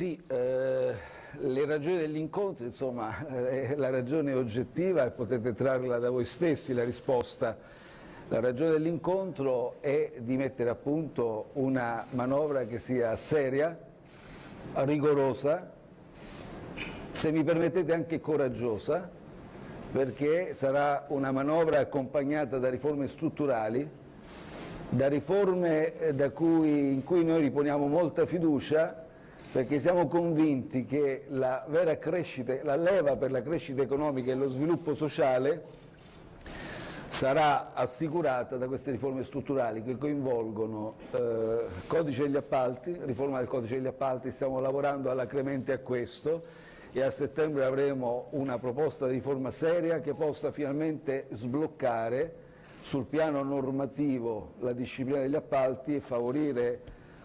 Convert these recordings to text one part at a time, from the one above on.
Sì, eh, le ragioni degli incontri, insomma, eh, la ragione oggettiva e potete trarla da voi stessi la risposta. La ragione dell'incontro è di mettere a punto una manovra che sia seria, rigorosa, se mi permettete anche coraggiosa, perché sarà una manovra accompagnata da riforme strutturali, da riforme eh, da cui, in cui noi riponiamo molta fiducia, perché siamo convinti che la vera crescita, la leva per la crescita economica e lo sviluppo sociale sarà assicurata da queste riforme strutturali che coinvolgono eh, codice degli appalti, riforma del codice degli appalti, stiamo lavorando all'accremente a questo e a settembre avremo una proposta di riforma seria che possa finalmente sbloccare sul piano normativo la disciplina degli appalti e favorire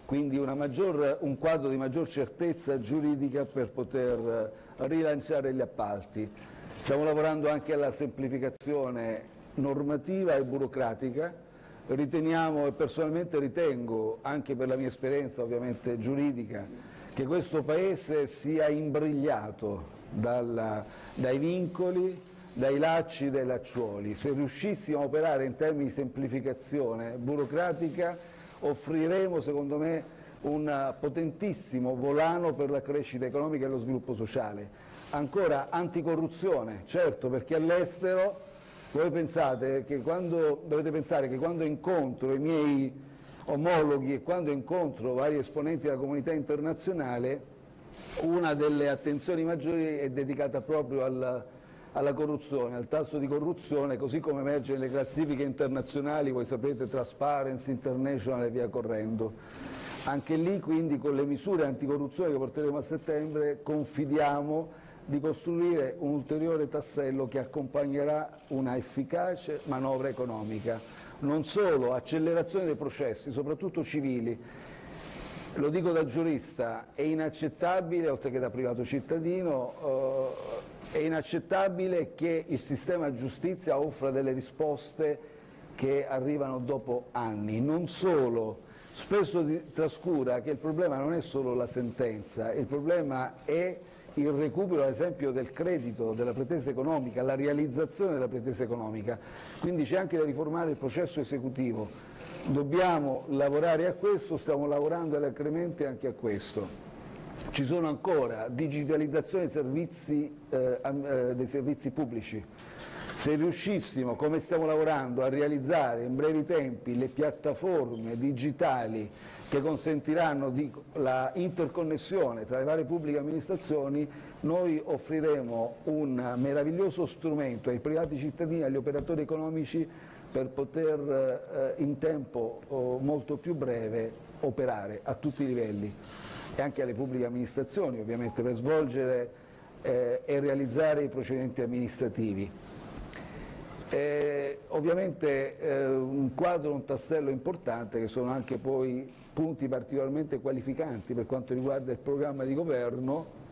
quindi maggior, un quadro di maggior certezza giuridica per poter rilanciare gli appalti. Stiamo lavorando anche alla semplificazione normativa e burocratica, riteniamo e personalmente ritengo, anche per la mia esperienza ovviamente giuridica, che questo Paese sia imbrigliato dalla, dai vincoli, dai lacci, dai lacciuoli. Se riuscissimo a operare in termini di semplificazione burocratica offriremo, secondo me, un potentissimo volano per la crescita economica e lo sviluppo sociale. Ancora anticorruzione, certo, perché all'estero voi pensate che quando, dovete pensare che quando incontro i miei omologhi e quando incontro vari esponenti della comunità internazionale, una delle attenzioni maggiori è dedicata proprio alla, alla corruzione, al tasso di corruzione, così come emerge nelle classifiche internazionali, voi sapete Transparency International e via correndo. Anche lì quindi con le misure anticorruzione che porteremo a settembre confidiamo di costruire un ulteriore tassello che accompagnerà una efficace manovra economica non solo accelerazione dei processi, soprattutto civili, lo dico da giurista, è inaccettabile, oltre che da privato cittadino, eh, è inaccettabile che il sistema giustizia offra delle risposte che arrivano dopo anni. Non solo, spesso trascura che il problema non è solo la sentenza, il problema è il recupero ad esempio del credito, della pretesa economica, la realizzazione della pretesa economica, quindi c'è anche da riformare il processo esecutivo. Dobbiamo lavorare a questo, stiamo lavorando alacremente anche a questo. Ci sono ancora digitalizzazione dei servizi, eh, eh, dei servizi pubblici. Se riuscissimo, come stiamo lavorando, a realizzare in brevi tempi le piattaforme digitali che consentiranno la interconnessione tra le varie pubbliche amministrazioni, noi offriremo un meraviglioso strumento ai privati cittadini, agli operatori economici per poter eh, in tempo oh, molto più breve operare a tutti i livelli e anche alle pubbliche amministrazioni ovviamente per svolgere eh, e realizzare i procedimenti amministrativi. Eh, ovviamente eh, un quadro, un tassello importante che sono anche poi punti particolarmente qualificanti per quanto riguarda il programma di governo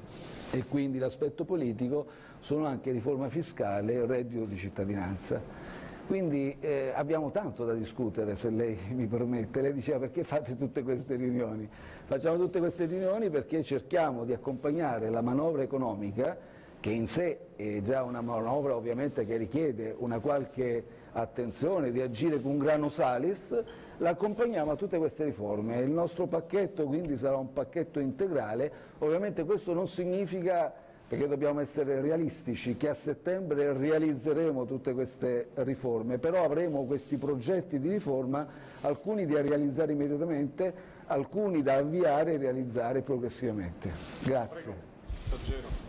e quindi l'aspetto politico sono anche riforma fiscale e reddito di cittadinanza. Quindi eh, abbiamo tanto da discutere, se lei mi permette. Lei diceva perché fate tutte queste riunioni? Facciamo tutte queste riunioni perché cerchiamo di accompagnare la manovra economica che in sé è già una manovra ovviamente che richiede una qualche attenzione di agire con grano salis, l'accompagniamo a tutte queste riforme. Il nostro pacchetto quindi sarà un pacchetto integrale, ovviamente questo non significa perché dobbiamo essere realistici, che a settembre realizzeremo tutte queste riforme, però avremo questi progetti di riforma, alcuni da realizzare immediatamente, alcuni da avviare e realizzare progressivamente. Grazie.